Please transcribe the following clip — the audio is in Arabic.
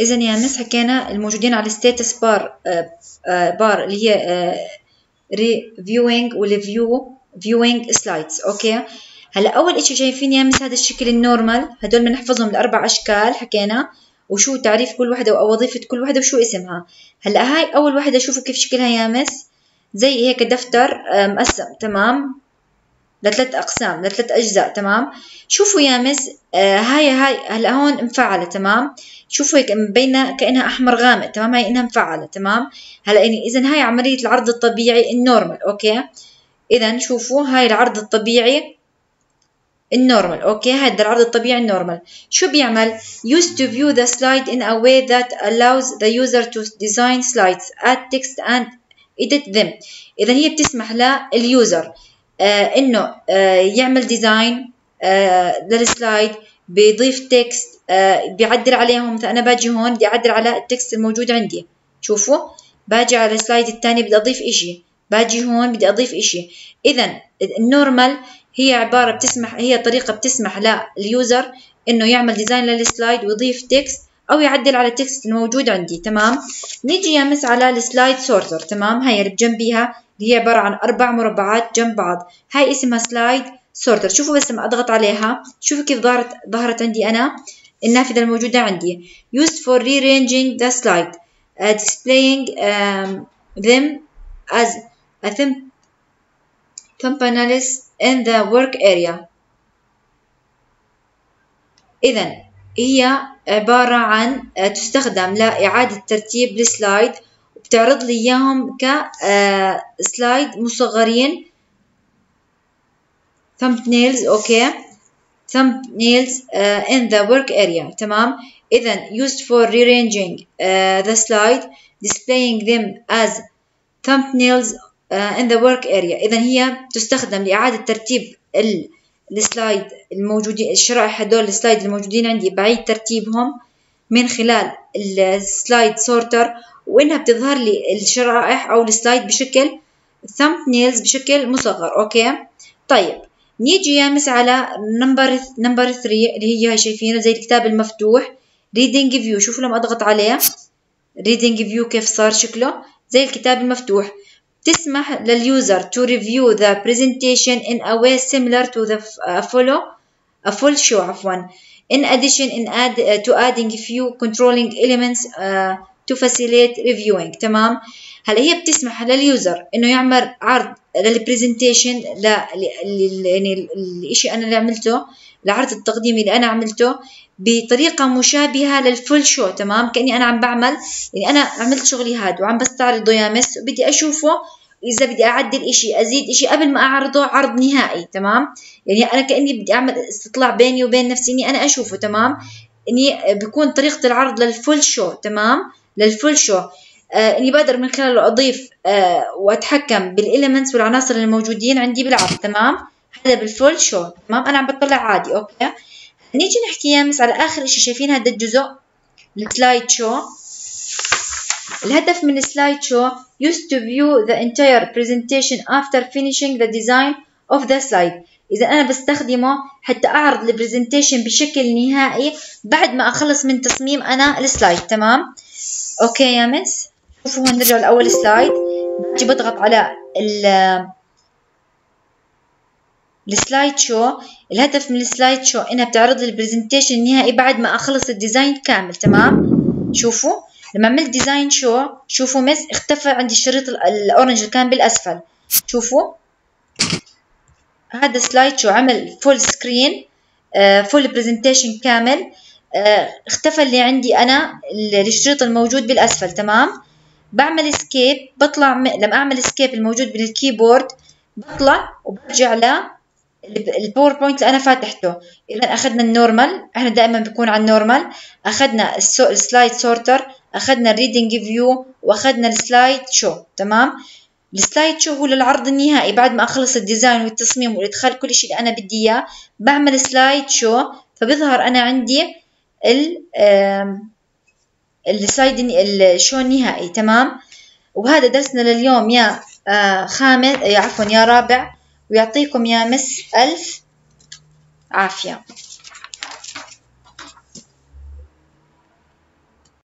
اذا يا مس حكينا الموجودين على ال status bar bar اللي هي reviewing وال view viewing slides okay؟ هلا أول إشي شايفين يا مس هذا الشكل ال normal هدول بنحفظهم الاربع أشكال حكينا وشو تعريف كل وحدة أو وظيفة كل وحدة وشو اسمها. هلا هاي أول وحدة شوفوا كيف شكلها يا مس زي هيك دفتر مقسم تمام؟ لثلاث أقسام لثلاث أجزاء تمام؟ شوفوا يا مس آه هاي هاي هلا هون مفعله تمام؟ شوفوا هيك مبينه كأنها أحمر غامق تمام؟ هاي إنها مفعله تمام؟ هلا يعني إذا هاي عملية العرض الطبيعي ال normal okay؟ إذا شوفوا هاي العرض الطبيعي ال normal okay؟ هذا العرض الطبيعي ال normal. شو بيعمل؟ used to view the slide in a way that allows the user to design slides add text and edit them. إذا هي بتسمح لل user إنه آه يعمل design آه لل slide بيضيف text آه بيعدل عليهم. مثلا أنا باجي هون بدي أعدل على ال text الموجود عندي. شوفوا باجي على ال slide الثاني بدي أضيف إشي. باجي هون بدي أضيف إشي. اذا ال normal هي عبارة بتسمح هي طريقة بتسمح لل user إنه يعمل design لل slide ويضيف text أو يعدل على ال text الموجود عندي تمام؟ نيجي يا مس على ال slide sorter تمام؟ هاي اللي بجنبيها اللي هي عبارة عن أربع مربعات جنب بعض. هاي اسمها slide sorter. شوفوا بس لما أضغط عليها شوفوا كيف ظهرت ظهرت عندي أنا النافذة الموجودة عندي. Used for rearranging the slide. Uh, displaying um, them as a thumb thumbnails in the work area. إذا هي عبارة عن تستخدم لإعادة ترتيب ال slide وبتعرض لي إياهم ك slide مصغرين thumbnails okay thumbnails uh, in the work area تمام إذا used for rearranging uh, the slide displaying them as thumbnails uh, in the work area إذا هي تستخدم لإعادة ترتيب ال slide الموجودين الشرائح هدول ال slide الموجودين عندي بعيد ترتيبهم من خلال ال slide sorter وإنها بتظهر لي الشرائح أو ال slide بشكل thumbnails بشكل مصغر okay؟ طيب نيجي يا مس على number number 3 اللي هي شايفينه زي الكتاب المفتوح reading view شوفوا لما أضغط عليه reading view كيف صار شكله؟ زي الكتاب المفتوح. تسمح لليوزر to review the presentation in a way similar to the follow a full show عفوا in addition in add uh, to adding few controlling elements uh, to facilitate reviewing تمام؟ هلا هي بتسمح لل user إنه يعمل عرض لل presentation ل يعني الشيء أنا اللي عملته العرض التقديمي اللي أنا عملته بطريقة مشابهة لل full show تمام؟ كأني أنا عم بعمل يعني أنا عملت شغلي هاد وعم بستعرضه يا مس وبدي أشوفه إذا بدي أعدل إشي أزيد إشي قبل ما أعرضه عرض نهائي تمام؟ يعني أنا كأني بدي أعمل استطلاع بيني وبين نفسي إني أنا أشوفه تمام؟ إني بيكون طريقة العرض لل full show تمام؟ لل full show. آه اني بقدر من خلاله أضيف آه وأتحكم بال elements والعناصر الموجودين عندي بالعرض تمام؟ هذا بال full show تمام؟ أنا عم بطلع عادي okay؟ نيجي نحكي يا مس على آخر إشي شايفين هذا الجزء؟ ال slide show. الهدف من ال slide show؟ used to view the entire presentation after finishing the design of the slide. إذا أنا بستخدمه حتى أعرض ال presentation بشكل نهائي بعد ما أخلص من تصميم أنا ال slide تمام؟ okay يا مس. شوفوا هون نرجع لأول slide. بجي بضغط على ال السلايد show الهدف من السلايد شو إنها بتعرض لي ال presentation النهائي بعد ما أخلص ال design كامل تمام؟ شوفوا لما عملت design show شوفوا مس اختفى عندي الشريط ال orange اللي كان بالأسفل. شوفوا. هذا slide show عمل full screen full presentation كامل. اختفى اللي عندي أنا الشريط الموجود بالأسفل تمام؟ بعمل escape بطلع لما أعمل escape الموجود بال keyboard بطلع وبرجع ل ال PowerPoint اللي أنا فاتحته. اذا أخذنا ال normal إحنا دائما بيكون على ال normal. أخذنا ال slide sorter أخذنا ال reading view وأخذنا ال slide show تمام؟ ال slide show هو للعرض النهائي بعد ما أخلص ال design والتصميم والإدخال كل شيء اللي أنا بدي إياه. بعمل slide show فبيظهر أنا عندي ال ال slide ال show النهائي تمام؟ وهذا درسنا لليوم يا آه خامس يا عفوا يا رابع. ويعطيكم يا مس ألف عافية.